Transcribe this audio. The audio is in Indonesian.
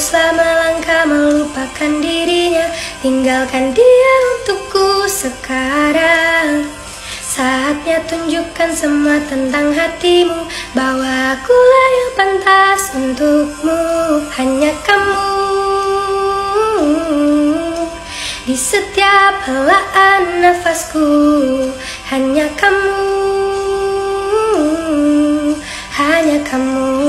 Selama langkah melupakan dirinya Tinggalkan dia untukku sekarang. Saatnya tunjukkan semua tentang hatimu Bahwa akulah yang pantas untukmu Hanya kamu. Di setiap helaan nafasku Hanya kamu Hanya kamu.